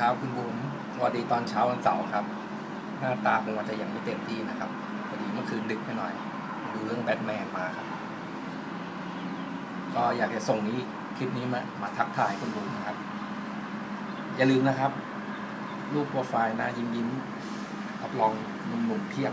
ครับคุณบุ๋มสวัสดีตอนเช้าวันเสาร์ครับ หน้าตาคงอาจจะยังไม่เต็มที่นะครับพอดีเมื่อคืนดึกไปหน่อย ดูเรื่องแบทแมนมาครับ ก็อยากจะส่งนี้คลิปนี้มามาทักทายคุณบุ๋มนะครับ อย่าลืมนะครับ รูปโปรไฟล์หน้ายิ้มยิ้มรับรองหนุ่มๆเพียบ